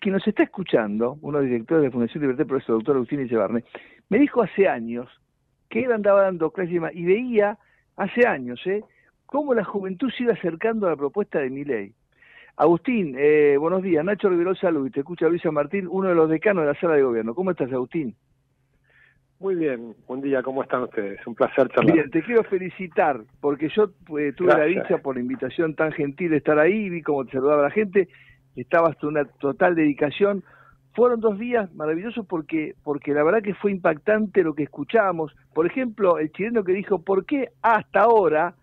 quien nos está escuchando, uno de los directores de Fundación Libertad el doctor Agustín Echevarne, me dijo hace años que él andaba dando clases y veía hace años, ¿eh? cómo la juventud se iba acercando a la propuesta de mi ley. Agustín, eh, buenos días. Nacho Riverol Salud, y te escucha Luisa Martín, uno de los decanos de la sala de gobierno. ¿Cómo estás, Agustín? Muy bien, buen día, ¿cómo están ustedes? Un placer charlar. Bien, te quiero felicitar, porque yo eh, tuve la dicha por la invitación tan gentil de estar ahí, vi cómo te saludaba la gente, estabas con una total dedicación. Fueron dos días maravillosos porque, porque la verdad que fue impactante lo que escuchábamos. Por ejemplo, el chileno que dijo, ¿por qué hasta ahora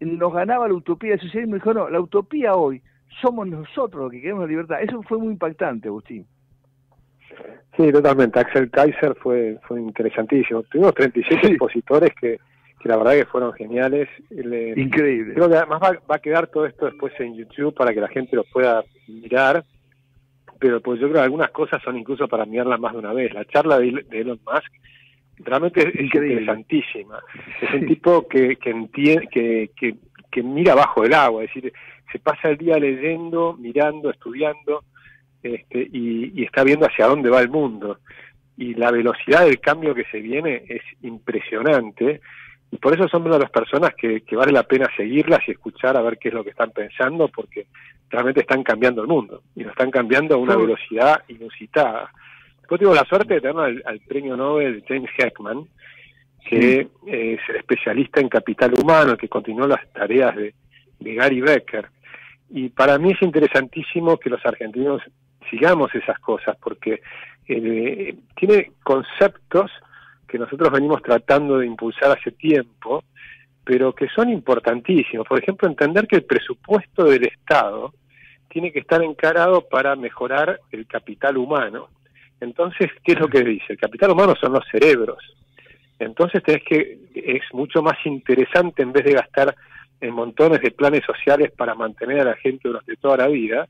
nos ganaba la utopía del socialismo? Dijo, no, la utopía hoy somos nosotros los que queremos la libertad. Eso fue muy impactante, Agustín. Sí, totalmente. Axel Kaiser fue, fue interesantísimo. Tuvimos 37 expositores que, que la verdad que fueron geniales. Increíble. Creo que además va, va, a quedar todo esto después en YouTube para que la gente lo pueda mirar. Pero pues yo creo que algunas cosas son incluso para mirarlas más de una vez. La charla de, Elon Musk realmente es interesantísima. Es un tipo que, que, entiende, que, que, que mira bajo el agua, es decir, se pasa el día leyendo, mirando, estudiando este, y, está viendo hacia dónde va el mundo. Y la velocidad del cambio que se viene es impresionante. Y por eso son una de las personas que, vale la pena seguirlas y escuchar a ver qué es lo que están pensando, porque realmente están cambiando el mundo. Y lo están cambiando a una velocidad inusitada. Yo tengo la suerte de tener al, premio Nobel James Heckman, que es especialista en capital humano, que continuó las tareas de Gary Becker. Y para mí es interesantísimo que los argentinos sigamos esas cosas, porque eh, tiene conceptos que nosotros venimos tratando de impulsar hace tiempo, pero que son importantísimos. Por ejemplo, entender que el presupuesto del Estado tiene que estar encarado para mejorar el capital humano. Entonces, ¿qué es lo que dice? El capital humano son los cerebros. Entonces tenés que, es mucho más interesante en vez de gastar en montones de planes sociales para mantener a la gente durante toda la vida,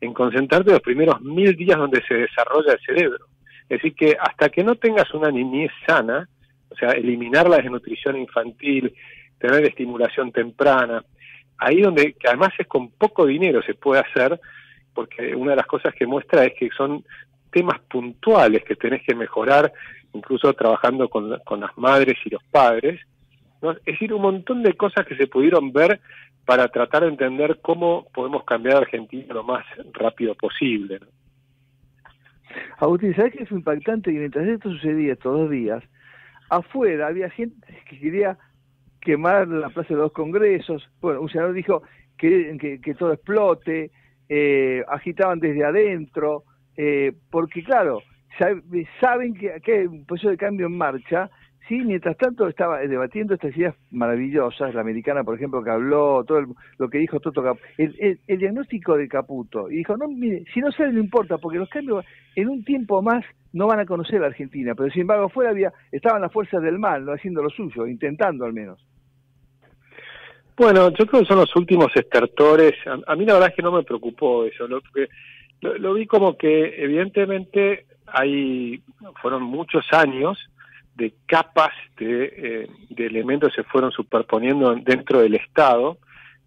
en concentrarte los primeros mil días donde se desarrolla el cerebro. Es decir, que hasta que no tengas una niñez sana, o sea, eliminar la desnutrición infantil, tener estimulación temprana, ahí donde, que además es con poco dinero se puede hacer, porque una de las cosas que muestra es que son temas puntuales que tenés que mejorar, incluso trabajando con, las madres y los padres, es decir, un montón de cosas que se pudieron ver para tratar de entender cómo podemos cambiar Argentina lo más rápido posible. ¿no? Agustín, ¿sabes qué fue impactante? Que mientras esto sucedía estos dos días, afuera había gente que quería quemar la Plaza de los Congresos. Bueno, un senador dijo que, que, todo explote, eh, agitaban desde adentro, eh, porque claro, saben que, que hay un proceso de cambio en marcha Sí, mientras tanto estaba debatiendo estas ideas maravillosas, la americana, por ejemplo, que habló, todo lo que dijo Toto el, diagnóstico de Caputo, y dijo, no, mire, si no sabe no importa, porque los cambios en un tiempo más no van a conocer a Argentina, pero sin embargo afuera había, estaban las fuerzas del mal, no haciendo lo suyo, intentando al menos. Bueno, yo creo que son los últimos estertores, a, mí la verdad es que no me preocupó eso, lo, lo vi como que evidentemente hay, fueron muchos años, de capas eh, de, elementos se fueron superponiendo dentro del Estado,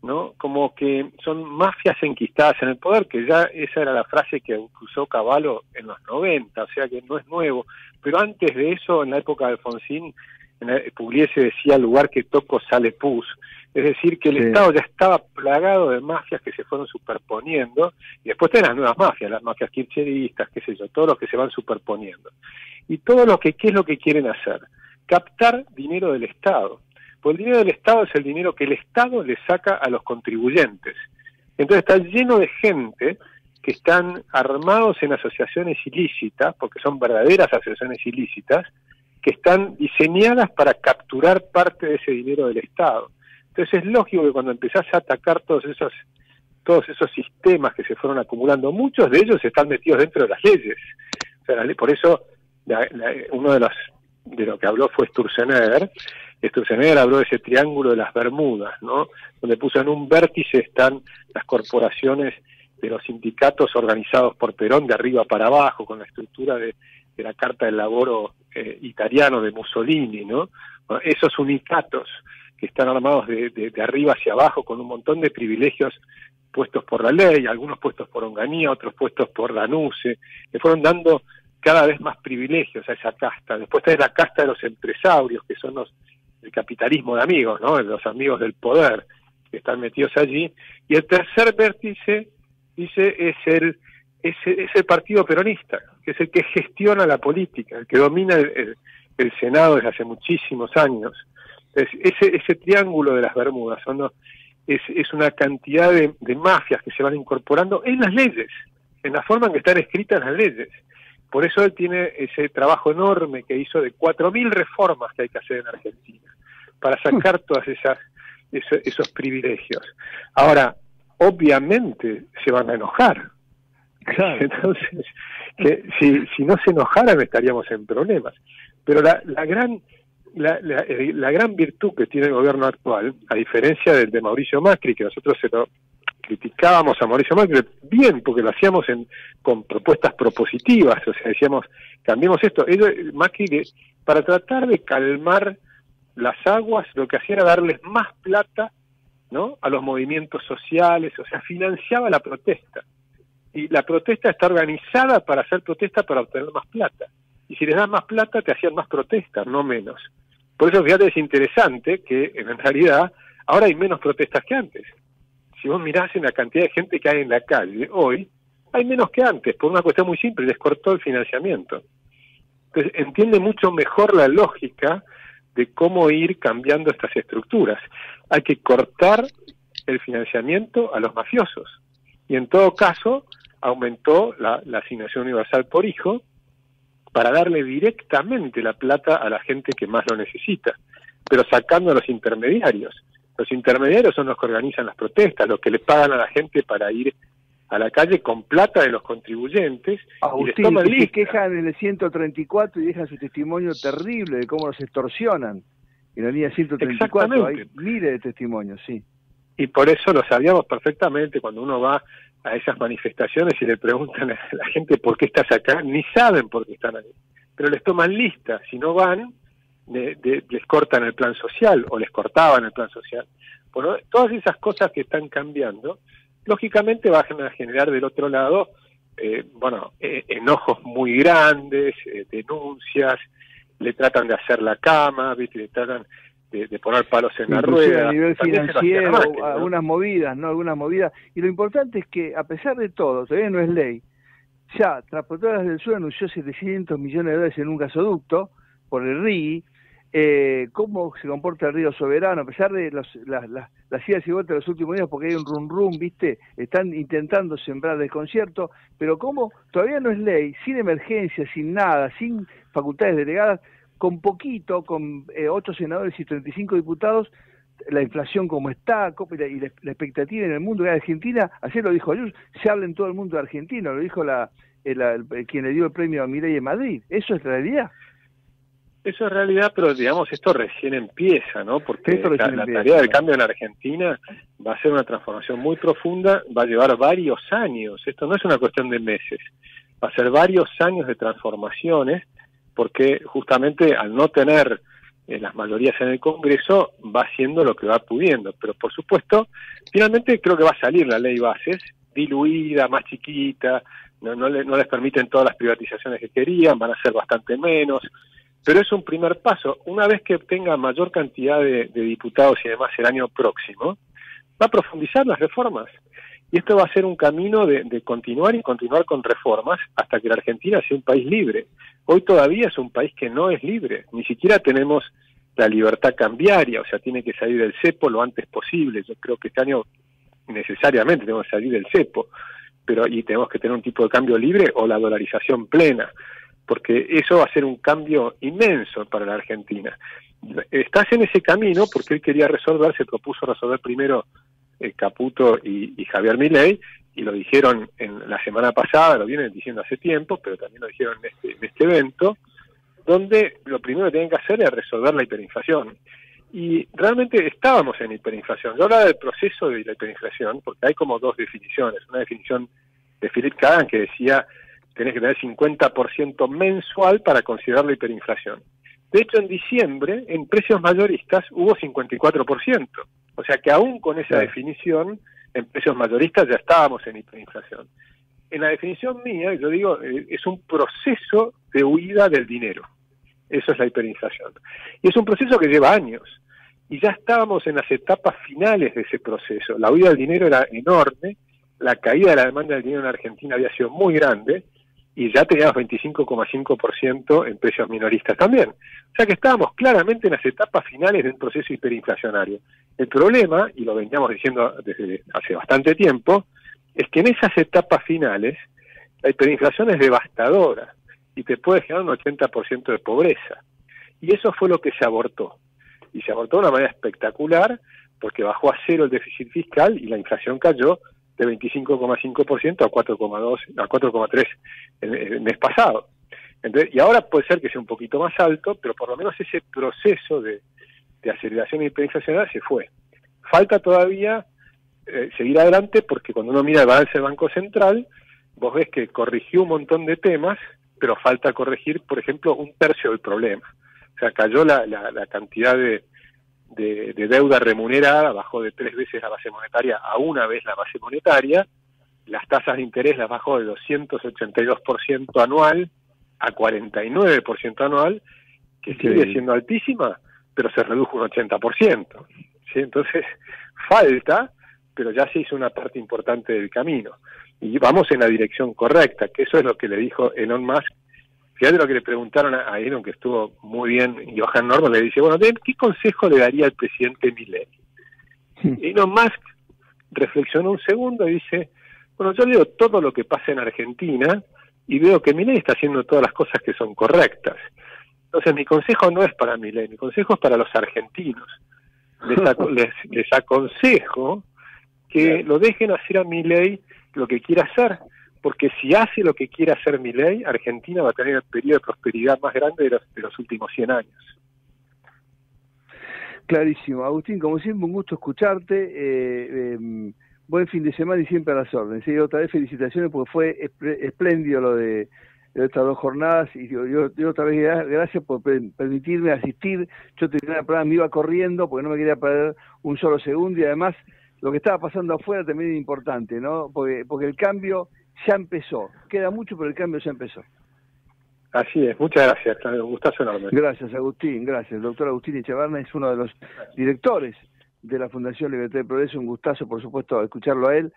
¿no? Como que son mafias enquistadas en el poder, que ya esa era la frase que usó Caballo en los 90, o sea que no es nuevo. Pero antes de eso, en la época de Alfonsín, Pugliese decía lugar que toco sale pus. Es decir, que el Estado ya estaba plagado de mafias que se fueron superponiendo, y después de las nuevas mafias, las mafias kirchneristas, qué sé yo, todos los que se van superponiendo y todo lo que, ¿qué es lo que quieren hacer? Captar dinero del Estado. Pues el dinero del Estado es el dinero que el Estado le saca a los contribuyentes. Entonces está lleno de gente que están armados en asociaciones ilícitas, porque son verdaderas asociaciones ilícitas, que están diseñadas para capturar parte de ese dinero del Estado. Entonces es lógico que cuando empezás a atacar todos esos todos esos sistemas que se fueron acumulando, muchos de ellos están metidos dentro de las leyes. Por eso uno de los de lo que habló fue Sturzenegger. Sturzenegger habló de ese triángulo de las Bermudas, ¿no? Donde puso en un vértice están las corporaciones de los sindicatos organizados por Perón de arriba para abajo, con la estructura de, la Carta del Laboro eh, italiano de Mussolini, ¿no? esos unicatos que están armados de, arriba hacia abajo con un montón de privilegios puestos por la ley, algunos puestos por Onganía, otros puestos por la NUCE, que fueron dando cada vez más privilegios a esa casta. Después está la casta de los empresarios, que son los el capitalismo de amigos, ¿no? los amigos del poder que están metidos allí. Y el tercer vértice, dice, es el, es, el partido peronista, que es el que gestiona la política, el que domina el, Senado desde hace muchísimos años. Ese, ese triángulo de las Bermudas son, es, es una cantidad de, de mafias que se van incorporando en las leyes, en la forma en que están escritas las leyes. Por eso él tiene ese trabajo enorme que hizo de 4.000 reformas que hay que hacer en Argentina, para sacar todas esas esos, privilegios. Ahora, obviamente se van a enojar. Entonces, que si, si no se enojaran estaríamos en problemas. Pero la, la gran la, la, la, gran virtud que tiene el gobierno actual, a diferencia del de Mauricio Macri, que nosotros se lo criticábamos a Mauricio Macri, bien, porque lo hacíamos en, con propuestas propositivas, o sea, decíamos, cambiemos esto. Ellos, Macri, para tratar de calmar las aguas, lo que hacía era darles más plata ¿no? a los movimientos sociales, o sea, financiaba la protesta. Y la protesta está organizada para hacer protesta para obtener más plata. Y si les das más plata, te hacían más protestas, no menos. Por eso, fíjate, es interesante que en realidad ahora hay menos protestas que antes si vos mirás en la cantidad de gente que hay en la calle hoy, hay menos que antes, por una cuestión muy simple, les cortó el financiamiento. Entonces entiende mucho mejor la lógica de cómo ir cambiando estas estructuras. Hay que cortar el financiamiento a los mafiosos. Y en todo caso, aumentó la, la asignación universal por hijo para darle directamente la plata a la gente que más lo necesita, pero sacando a los intermediarios. Los intermediarios son los que organizan las protestas, los que le pagan a la gente para ir a la calle con plata de los contribuyentes Agustín, y les se quejan en el 134 y dejan su testimonio terrible de cómo los extorsionan. En la línea 134 hay miles de testimonios, sí. Y por eso lo sabíamos perfectamente cuando uno va a esas manifestaciones y le preguntan a la gente por qué estás acá, ni saben por qué están ahí. Pero les toman lista, si no van, de, les cortan el plan social o les cortaban el plan social. Bueno, todas esas cosas que están cambiando, lógicamente van a generar del otro lado, eh, bueno, eh, enojos muy grandes, eh, denuncias, le tratan de hacer la cama, ¿viste? le tratan de, poner palos en la rueda. A nivel financiero, algunas movidas, ¿no? Algunas movidas. Y lo importante es que, a pesar de todo, todavía no es ley, ya Transportadoras del Sur anunció 700 millones de dólares en un gasoducto por el RI, eh, cómo se comporta el río Soberano, a pesar de las, las idas y vueltas de los últimos días, porque hay un rum rum, ¿viste? Están intentando sembrar desconcierto, pero cómo todavía no es ley, sin emergencia, sin nada, sin facultades delegadas, con poquito, con eh, ocho senadores y 35 diputados, la inflación como está y la, expectativa en el mundo de Argentina, ayer lo dijo Ayuso, se habla en todo el mundo de Argentina, lo dijo la, quien le dio el premio a Mireille en Madrid, ¿eso es realidad? Eso es realidad, pero digamos, esto recién empieza, ¿no? Porque la, tarea del cambio en Argentina va a ser una transformación muy profunda, va a llevar varios años, esto no es una cuestión de meses, va a ser varios años de transformaciones, porque justamente al no tener eh, las mayorías en el Congreso, va haciendo lo que va pudiendo, pero por supuesto, finalmente creo que va a salir la ley bases, diluida, más chiquita, no, no, no les permiten todas las privatizaciones que querían, van a ser bastante menos, pero es un primer paso. Una vez que obtenga mayor cantidad de, diputados y demás el año próximo, va a profundizar las reformas. Y esto va a ser un camino de, continuar y continuar con reformas hasta que la Argentina sea un país libre. Hoy todavía es un país que no es libre, ni siquiera tenemos la libertad cambiaria, o sea, tiene que salir del cepo lo antes posible. Yo creo que este año necesariamente tenemos que salir del cepo, pero y tenemos que tener un tipo de cambio libre o la dolarización plena porque eso va a ser un cambio inmenso para la Argentina. Estás en ese camino porque él quería resolver, se propuso resolver primero eh, Caputo y, Javier Milei, y lo dijeron en la semana pasada, lo vienen diciendo hace tiempo, pero también lo dijeron en este, en este evento, donde lo primero que tienen que hacer es resolver la hiperinflación. Y realmente estábamos en hiperinflación. Yo hablaba del proceso de la hiperinflación, porque hay como dos definiciones. Una definición de Philip Kagan que decía tenés que tener 50% mensual para considerar la hiperinflación. De hecho, en diciembre, en precios mayoristas, hubo 54%. O sea que aún con esa definición, en precios mayoristas ya estábamos en hiperinflación. En la definición mía, yo digo, eh, es un proceso de huida del dinero. Eso es la hiperinflación. Y es un proceso que lleva años. Y ya estábamos en las etapas finales de ese proceso. La huida del dinero era enorme, la caída de la demanda del dinero en Argentina había sido muy grande, y ya teníamos 25,5% en precios minoristas también. O sea que estábamos claramente en las etapas finales de un proceso hiperinflacionario. El problema, y lo veníamos diciendo desde hace bastante tiempo, es que en esas etapas finales la hiperinflación es devastadora y te puede generar un 80% de pobreza. Y eso fue lo que se abortó. Y se abortó de una manera espectacular porque bajó a cero el déficit fiscal y la inflación cayó de 25,5% a 4,2 a 4,3 el, mes pasado. y ahora puede ser que sea un poquito más alto, pero por lo menos ese proceso de, aceleración hiperinflacionaria se fue. Falta todavía eh, seguir adelante porque cuando uno mira el balance del Banco Central, vos ves que corrigió un montón de temas, pero falta corregir, por ejemplo, un tercio del problema. O sea, cayó la, la cantidad de, de, deuda remunerada, bajó de tres veces la base monetaria a una vez la base monetaria, las tasas de interés las bajó de 282% anual a 49% anual, que sigue siendo altísima, pero se redujo un 80%. ¿sí? Entonces, falta, pero ya se hizo una parte importante del camino. Y vamos en la dirección correcta, que eso es lo que le dijo Elon Musk Fíjate lo que le preguntaron a Elon, que estuvo muy bien, Johan Norman le dice, bueno, ¿qué consejo le daría al presidente Milley? Elon Musk reflexionó un segundo y dice, bueno, yo leo todo lo que pasa en Argentina y veo que Milley está haciendo todas las cosas que son correctas. Entonces mi consejo no es para Milley, mi consejo es para los argentinos. Les, les, aconsejo que lo dejen hacer a Milley lo que quiera hacer porque si hace lo que quiere hacer mi ley, Argentina va a tener el periodo de prosperidad más grande de los, de los últimos 100 años. Clarísimo. Agustín, como siempre, un gusto escucharte. Eh, em, buen fin de semana y siempre a las órdenes. Y otra vez felicitaciones porque fue espléndido lo de, estas dos jornadas y yo, yo, otra vez gracias por permitirme asistir. Yo tenía una prueba, me iba corriendo porque no me quería perder un solo segundo y además lo que estaba pasando afuera también es importante, ¿no? Porque, porque el cambio ya empezó. Queda mucho, pero el cambio ya empezó. Así es, muchas gracias, un gustazo enorme. Gracias, Agustín, gracias. El doctor Agustín Echevarna es uno de los directores de la Fundación Libertad y Progreso. Un gustazo, por supuesto, escucharlo a él.